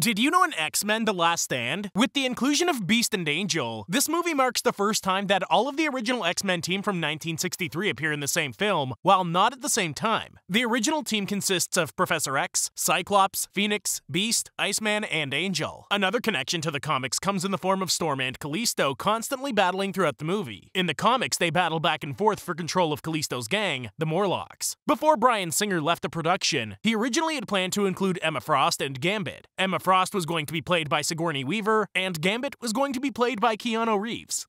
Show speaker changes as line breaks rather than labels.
Did you know in X Men The Last Stand? With the inclusion of Beast and Angel, this movie marks the first time that all of the original X Men team from 1963 appear in the same film, while not at the same time. The original team consists of Professor X, Cyclops, Phoenix, Beast, Iceman, and Angel. Another connection to the comics comes in the form of Storm and Callisto constantly battling throughout the movie. In the comics, they battle back and forth for control of Callisto's gang, the Morlocks. Before Bryan Singer left the production, he originally had planned to include Emma Frost and Gambit. Emma Frost was going to be played by Sigourney Weaver, and Gambit was going to be played by Keanu Reeves.